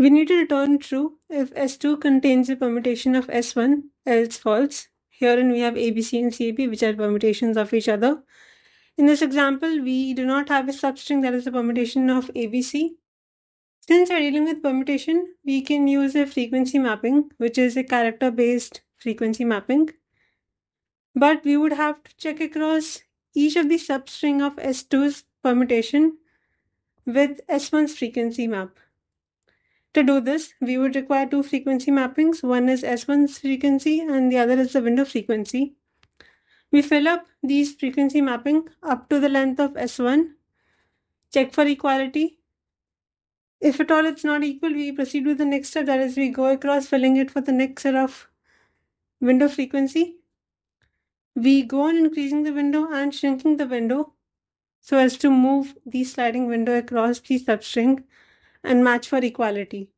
We need to return true if S2 contains a permutation of S1, else false. Herein we have ABC and CAB, which are permutations of each other. In this example, we do not have a substring that is a permutation of ABC. Since we're dealing with permutation, we can use a frequency mapping, which is a character-based frequency mapping. But we would have to check across each of the substring of S2's permutation with S1's frequency map. To do this, we would require two frequency mappings. One is S1's frequency and the other is the window frequency. We fill up these frequency mapping up to the length of S1, check for equality. If at all it's not equal, we proceed with the next step, that is we go across filling it for the next set of window frequency. We go on increasing the window and shrinking the window so as to move the sliding window across the substring and match for equality.